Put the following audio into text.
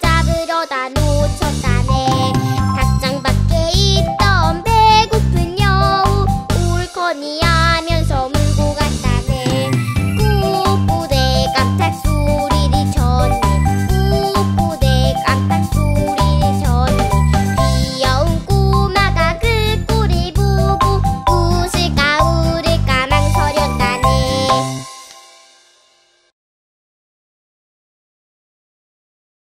三郎だ